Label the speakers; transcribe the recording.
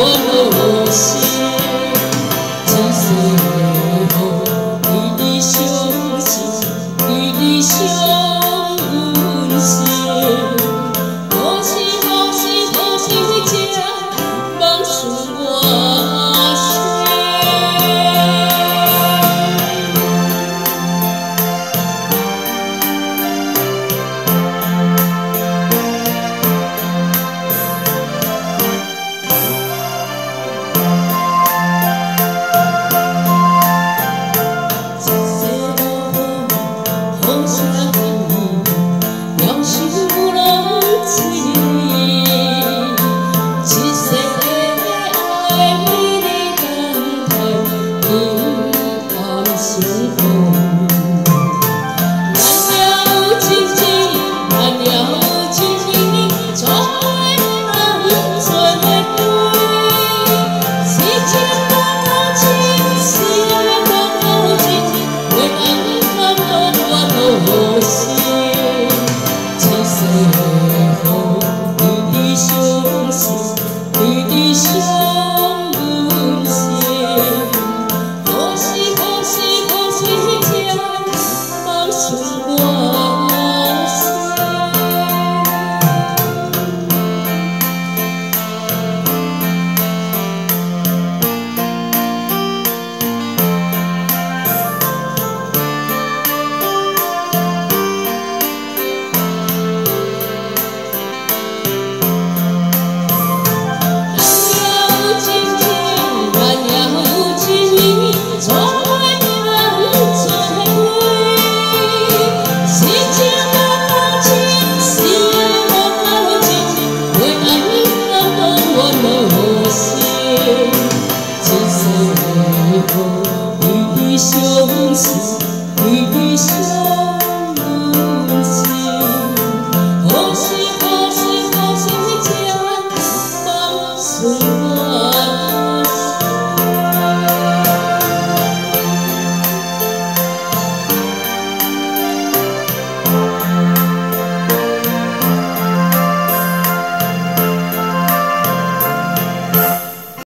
Speaker 1: oh, oh, oh. Você. school